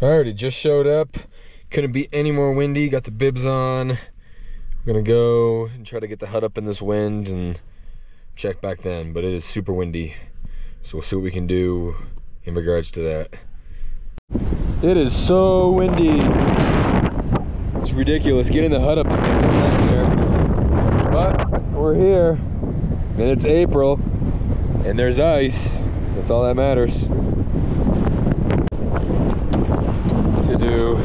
Alrighty, just showed up. Couldn't be any more windy. Got the bibs on. We're gonna go and try to get the hut up in this wind and check back then. But it is super windy. So we'll see what we can do in regards to that. It is so windy. It's ridiculous. Getting the hut up is gonna be a nightmare. But we're here. And it's April. And there's ice. That's all that matters. To do.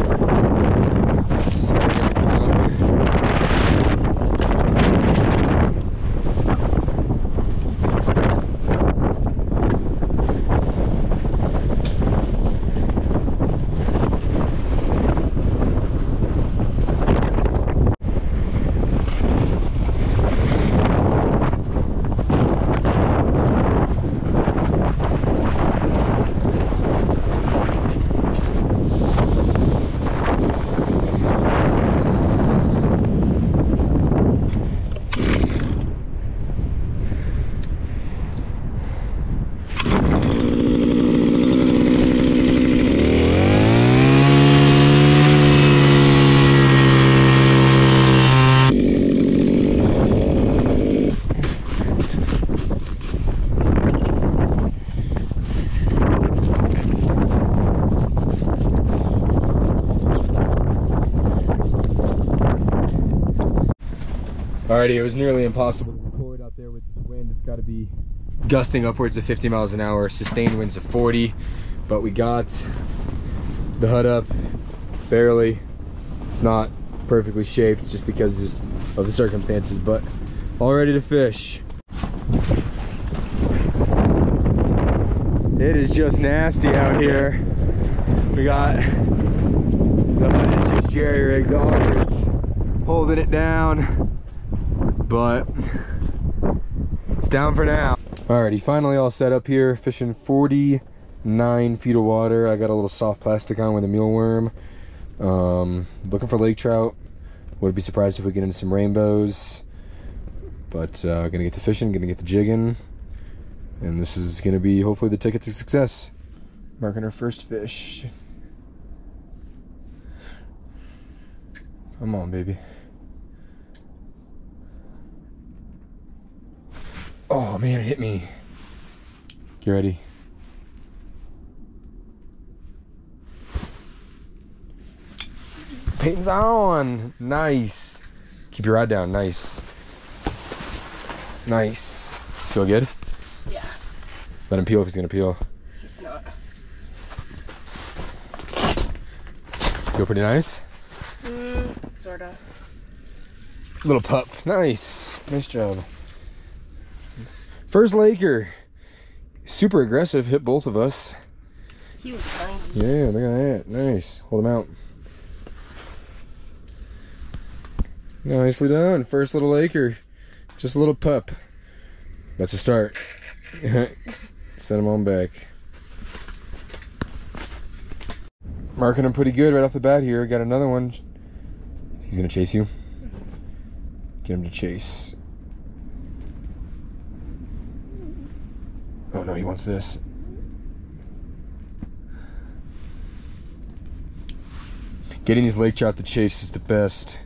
It was nearly impossible to record out there with this wind. It's got to be gusting upwards of 50 miles an hour, sustained winds of 40. But we got the hut up, barely. It's not perfectly shaped just because of the circumstances, but all ready to fish. It is just nasty out here. We got the hut is just jerry rigged. The holding it down but it's down for now. Alrighty, finally all set up here, fishing 49 feet of water. I got a little soft plastic on with a mealworm. Um, looking for lake trout. Would be surprised if we get into some rainbows. But uh, gonna get to fishing, gonna get to jigging. And this is gonna be hopefully the ticket to success. Marking our first fish. Come on, baby. Oh man, it hit me. Get ready. Paint's on. Nice. Keep your rod down. Nice. Nice. Feel good? Yeah. Let him peel if he's gonna peel. He's not. Feel pretty nice? Mm, sorta. Little pup. Nice. Nice job. First Laker. Super aggressive. Hit both of us. He was tiny. Yeah, look at that. Nice. Hold him out. Nicely done. First little Laker. Just a little pup. That's a start. Send him on back. Marking him pretty good right off the bat here. Got another one. He's gonna chase you. Get him to chase. Oh no, he wants this. Getting these lake trout to chase is the best.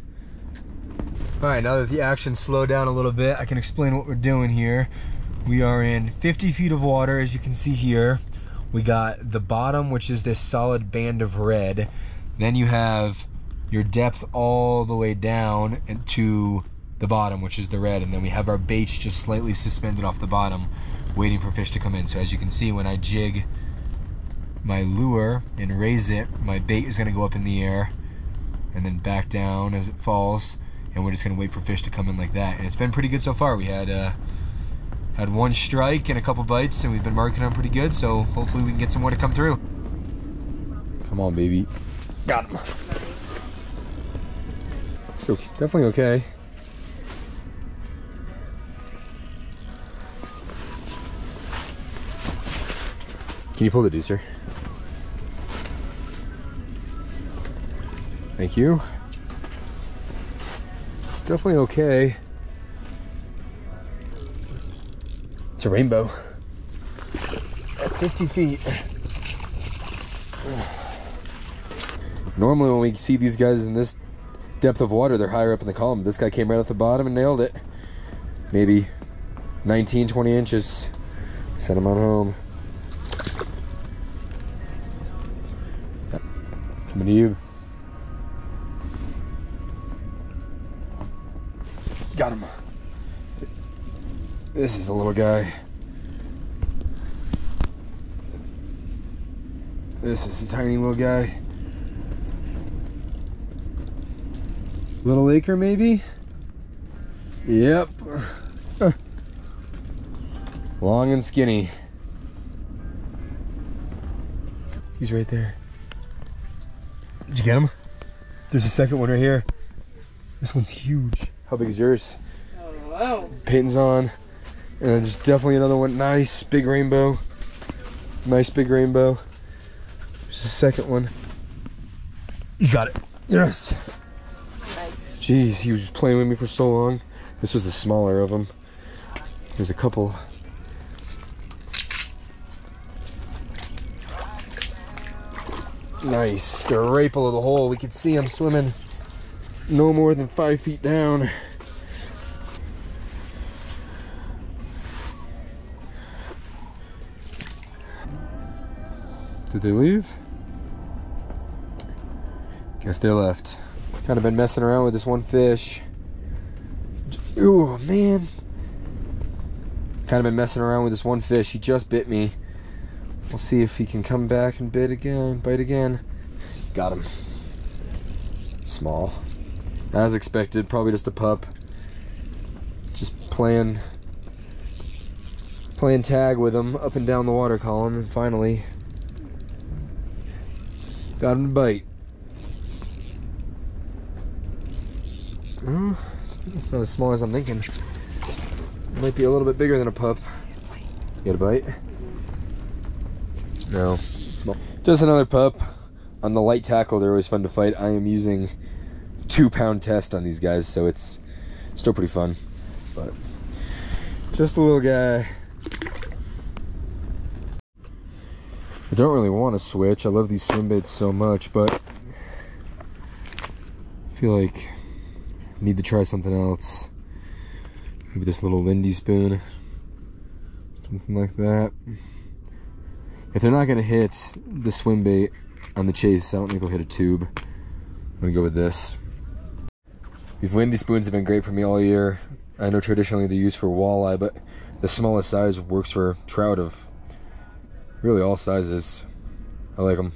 All right, now that the action slowed down a little bit, I can explain what we're doing here. We are in 50 feet of water, as you can see here. We got the bottom, which is this solid band of red. Then you have your depth all the way down to the bottom, which is the red. And then we have our baits just slightly suspended off the bottom, waiting for fish to come in. So as you can see, when I jig my lure and raise it, my bait is gonna go up in the air and then back down as it falls. And we're just gonna wait for fish to come in like that. And it's been pretty good so far. We had uh, had one strike and a couple bites, and we've been marking them pretty good. So hopefully we can get some more to come through. Come on, baby. Got him. So definitely okay. Can you pull the deucer? Thank you. It's definitely okay. It's a rainbow. At 50 feet. Normally, when we see these guys in this depth of water, they're higher up in the column. This guy came right off the bottom and nailed it. Maybe 19, 20 inches. Send him on home. To you. Got him. This is a little guy. This is a tiny little guy. Little Laker, maybe? Yep. Long and skinny. He's right there. Did you get him? There's a second one right here. This one's huge. How big is yours? Oh, wow. Pins on. And then there's definitely another one. Nice big rainbow. Nice big rainbow. There's a second one. He's got it. Yes. Nice. Jeez, he was playing with me for so long. This was the smaller of them. There's a couple. Nice. They're right below the hole. We can see them swimming no more than five feet down. Did they leave? Guess they left. Kind of been messing around with this one fish. Oh man. Kind of been messing around with this one fish. He just bit me. We'll see if he can come back and bite again. Bite again. Got him. Small. As expected, probably just a pup. Just playing playing tag with him up and down the water column and finally got him to bite. Oh, it's not as small as I'm thinking. Might be a little bit bigger than a pup. You got a bite? No. Just another pup. On the light tackle, they're always fun to fight. I am using two pound test on these guys, so it's still pretty fun. But just a little guy. I don't really want to switch. I love these swim baits so much, but I feel like I need to try something else. Maybe this little Lindy spoon. Something like that. If they're not gonna hit the swim bait on the chase, I don't think they'll hit a tube. I'm gonna go with this. These Lindy spoons have been great for me all year. I know traditionally they're used for walleye, but the smallest size works for trout of really all sizes. I like them.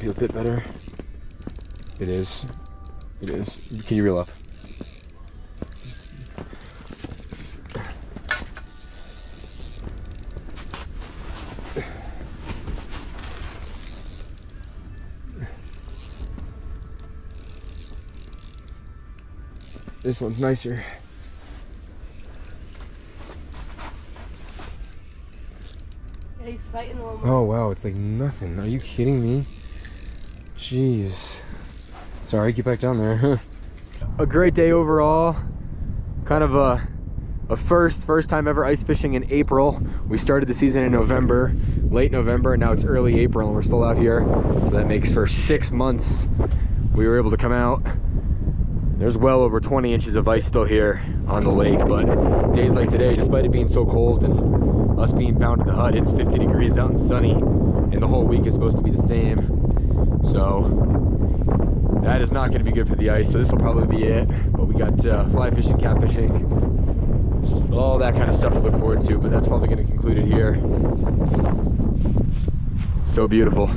Might be a bit better. It is. It is. Can you reel up? This one's nicer. Yeah, he's fighting a little Oh wow, it's like nothing. Are you kidding me? Jeez. Sorry, get back down there. a great day overall. Kind of a a first first time ever ice fishing in April. We started the season in November, late November, and now it's early April and we're still out here. So that makes for six months we were able to come out. There's well over 20 inches of ice still here on the lake, but days like today, despite it being so cold and us being bound to the hut, it's 50 degrees out and sunny, and the whole week is supposed to be the same. So that is not going to be good for the ice. So this will probably be it. But we got uh, fly fishing, cat fishing, all that kind of stuff to look forward to. But that's probably going to conclude it here. So beautiful.